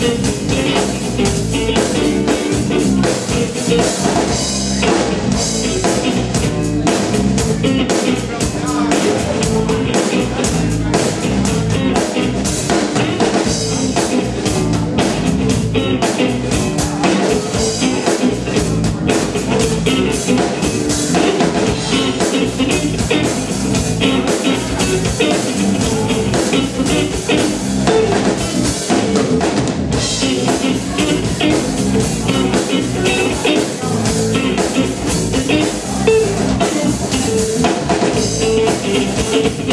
Thank you. Woo!